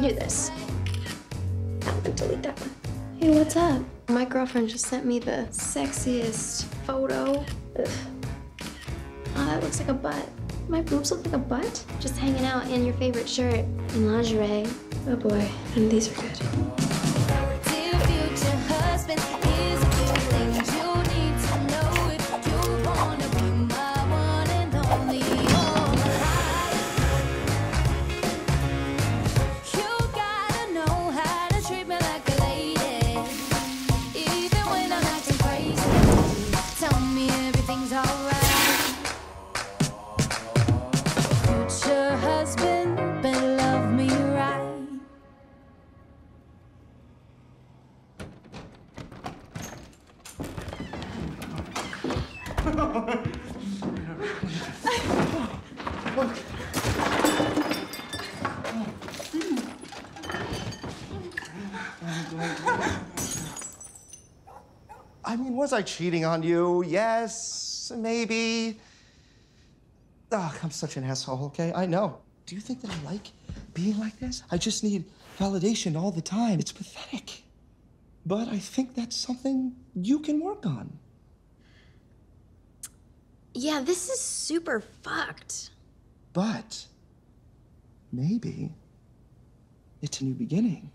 do this. I'm gonna delete that one. Hey, what's up? My girlfriend just sent me the sexiest photo. Ugh. Oh, that looks like a butt. My boobs look like a butt? Just hanging out in your favorite shirt and lingerie. Oh boy, and these are good. Everything's alright. Future husband, better love me right. I mean, was I cheating on you? Yes, maybe. Ugh, I'm such an asshole, okay? I know. Do you think that I like being like this? I just need validation all the time. It's pathetic. But I think that's something you can work on. Yeah, this is super fucked. But maybe it's a new beginning,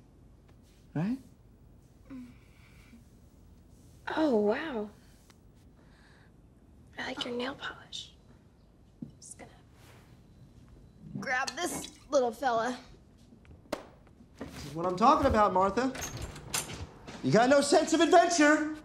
right? Oh, wow. Like your nail polish. Just gonna grab this little fella. This is what I'm talking about, Martha. You got no sense of adventure.